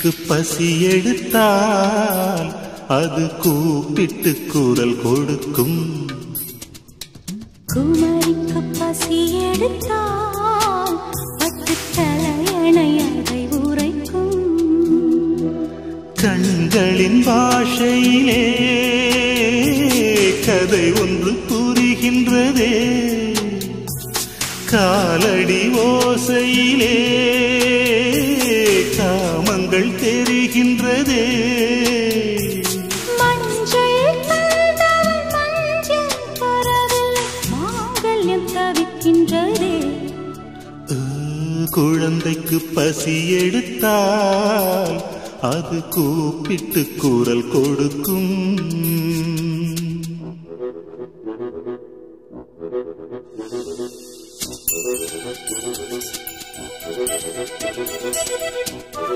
குமரிக்கு பசி எடுத்தால் அது கூப்பிட்டு குரல் கொடுக்கும். குமரிக்கு பசி எடுத்தால் பட்டு தலையணை அதை உரைக்கும். கண்களின் பாஷையிலே கதை ஒன்று புரிகின்றதே. காலடி ஓசையிலே தெரிகின்றதே. குழந்தைக்கு பசி எடுத்தால் அது கூப்பிட்டு குரல் கொடுக்கும்.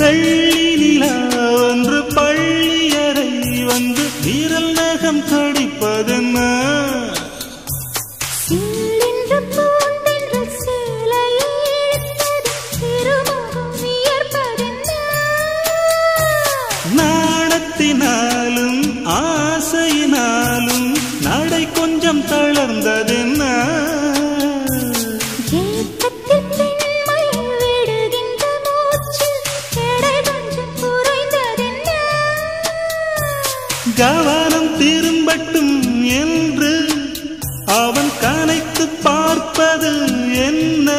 வெள்ளி நிலா ஒன்று பள்ளியறை வந்து விரல் நகம் கடிப்பதென்ன நாணத்தினாலும் ஆசையினாலும் நடை கொஞ்சம் தளர்ந்ததென்ன கவனம் திரும்பட்டும் என்று அவன் கனைத்து பார்ப்பது என்ன?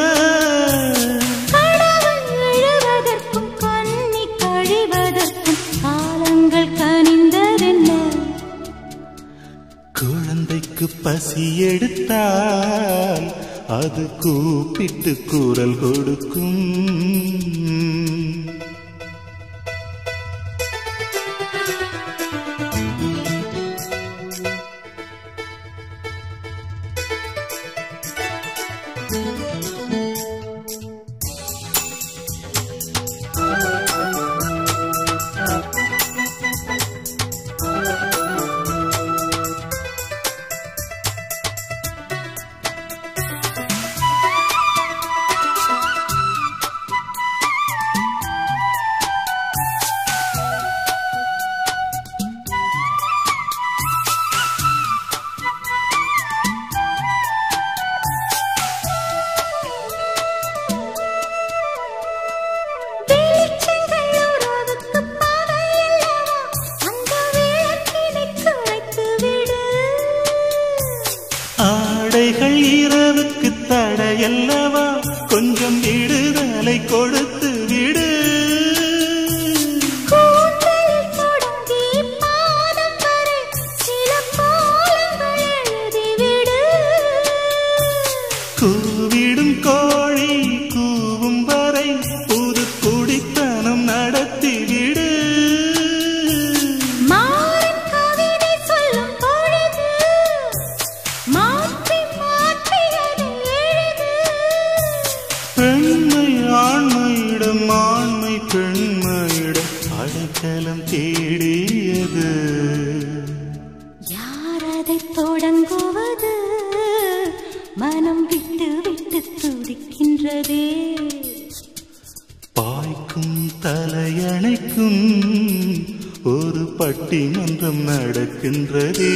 குழந்தைக்கு பசி எடுத்தால் அது கூப்பிட்டு குரல் கொடுக்கும். Música இரவுக்கு தடையல்லவா? கொஞ்சம் விடுதலை கொடுத்து அடைக்கலம் தேடியது. யார் அதை தொடங்குவது? மனம் விட்டு விட்டு துடிக்கின்றதே. பாய்க்கும் தலையணைக்கும் ஒரு பட்டிமன்றம் நடக்கின்றதே.